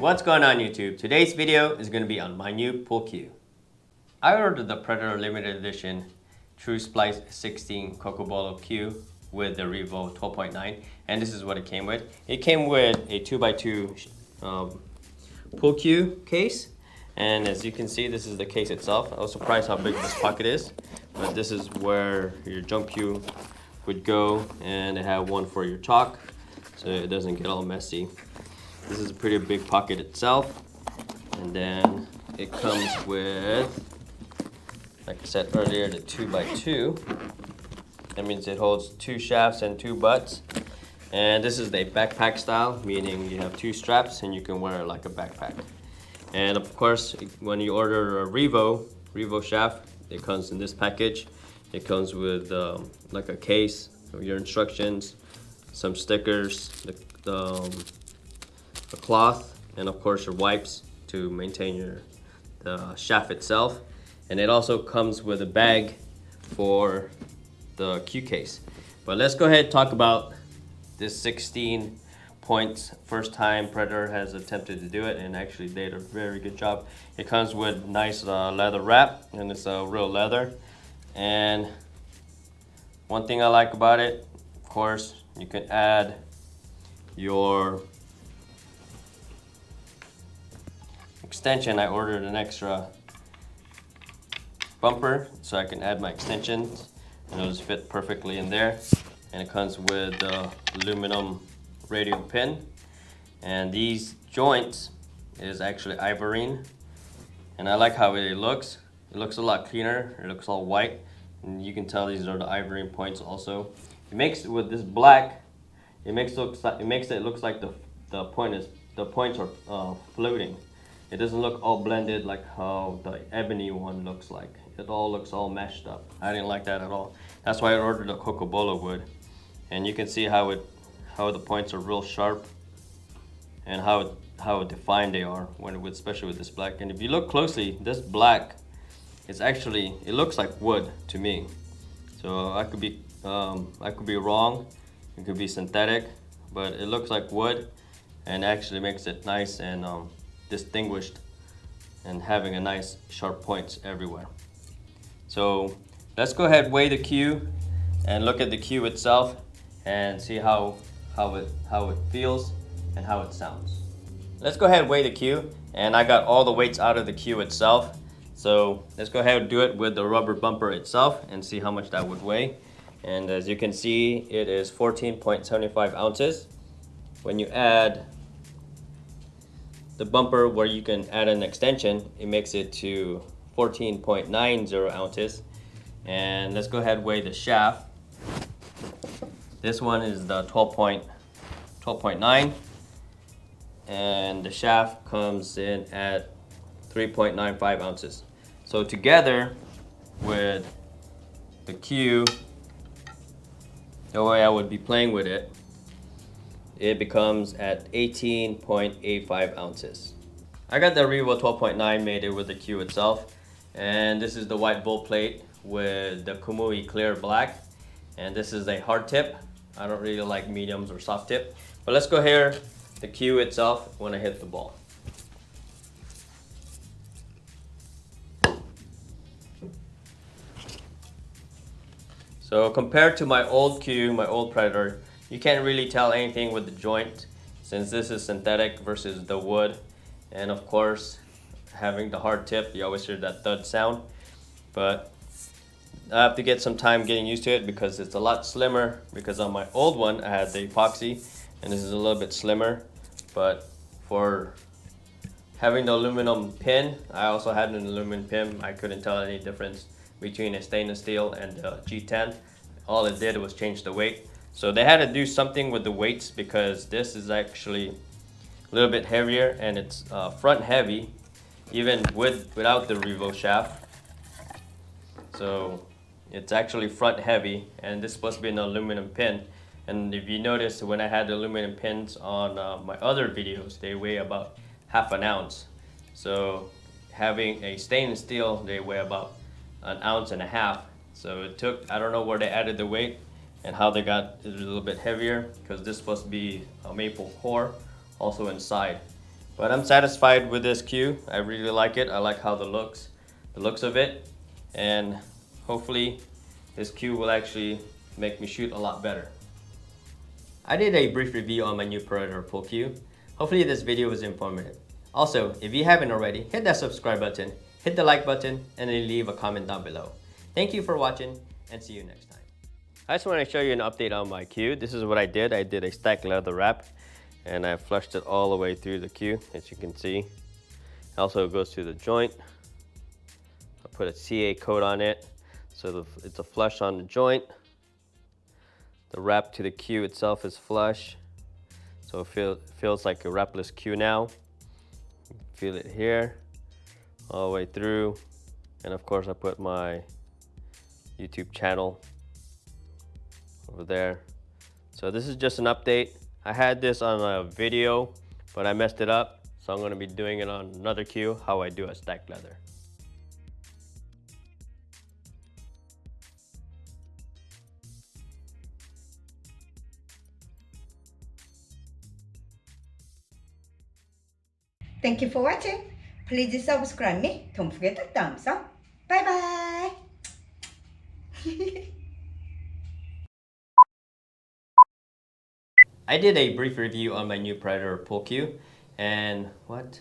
What's going on YouTube? Today's video is going to be on my new pool cue. I ordered the Predator limited edition True Splice 16 Cocobolo cue with the Revo 12.9 and this is what it came with. It came with a 2x2 um, pool cue case and as you can see this is the case itself. I was surprised how big this pocket is but this is where your jump cue would go and it had one for your chalk so it doesn't get all messy. This is a pretty big pocket itself. And then it comes with, like I said earlier, the 2x2. That means it holds two shafts and two butts. And this is the backpack style, meaning you have two straps and you can wear it like a backpack. And of course, when you order a Revo, Revo shaft, it comes in this package. It comes with um, like a case of your instructions, some stickers, the, the um, a cloth, and of course your wipes to maintain your the shaft itself. And it also comes with a bag for the cue case. But let's go ahead and talk about this 16 points first time Predator has attempted to do it and actually did a very good job. It comes with nice uh, leather wrap and it's a uh, real leather. And one thing I like about it, of course, you can add your extension, I ordered an extra bumper so I can add my extensions and it'll just fit perfectly in there. And it comes with the aluminum radial pin. And these joints is actually ivorine. And I like how it looks. It looks a lot cleaner. It looks all white. And you can tell these are the ivorine points also. It makes with this black, it makes it looks like, it makes it looks like the the point is the points are uh, floating. It doesn't look all blended like how the ebony one looks like. It all looks all meshed up. I didn't like that at all. That's why I ordered the Cocobolo wood. And you can see how it, how the points are real sharp and how how defined they are when with, especially with this black. And if you look closely, this black is actually, it looks like wood to me. So I could be, um, I could be wrong. It could be synthetic, but it looks like wood and actually makes it nice and um, distinguished and having a nice sharp points everywhere. So let's go ahead weigh the cue and look at the cue itself and see how, how, it, how it feels and how it sounds. Let's go ahead weigh the cue and I got all the weights out of the cue itself. So let's go ahead and do it with the rubber bumper itself and see how much that would weigh. And as you can see, it is 14.75 ounces. When you add the bumper where you can add an extension, it makes it to 14.90 ounces. And let's go ahead and weigh the shaft. This one is the 12.9 and the shaft comes in at 3.95 ounces. So together with the cue, the way I would be playing with it, it becomes at 18.85 ounces. I got the Revo 12.9 made it with the cue itself. And this is the white bull plate with the Kamui clear black. And this is a hard tip. I don't really like mediums or soft tip. But let's go here, the cue itself when I hit the ball. So compared to my old cue, my old Predator, you can't really tell anything with the joint since this is synthetic versus the wood. And of course, having the hard tip, you always hear that thud sound. But I have to get some time getting used to it because it's a lot slimmer because on my old one, I had the epoxy and this is a little bit slimmer. But for having the aluminum pin, I also had an aluminum pin. I couldn't tell any difference between a stainless steel and a G10. All it did was change the weight. So they had to do something with the weights because this is actually a little bit heavier and it's uh, front heavy even with without the Revo shaft. So it's actually front heavy and this is supposed to be an aluminum pin. And if you notice when I had aluminum pins on uh, my other videos, they weigh about half an ounce. So having a stainless steel, they weigh about an ounce and a half. So it took, I don't know where they added the weight, and how they got it a little bit heavier because this is to be a maple core also inside But I'm satisfied with this cue. I really like it. I like how the looks, the looks of it. And hopefully this cue will actually make me shoot a lot better. I did a brief review on my new Predator pull cue. Hopefully this video was informative. Also, if you haven't already, hit that subscribe button, hit the like button, and then leave a comment down below. Thank you for watching, and see you next time. I just want to show you an update on my cue. This is what I did. I did a stack leather wrap, and I flushed it all the way through the cue, as you can see. Also, it goes through the joint. I put a CA coat on it, so the, it's a flush on the joint. The wrap to the cue itself is flush. So it feel, feels like a wrapless cue now. Feel it here, all the way through. And of course I put my YouTube channel over there. So this is just an update. I had this on a video, but I messed it up. So I'm gonna be doing it on another cue, how I do a stack leather. Thank you for watching. Please subscribe me. Don't forget the thumbs up. Bye bye. I did a brief review on my new Predator pull and what?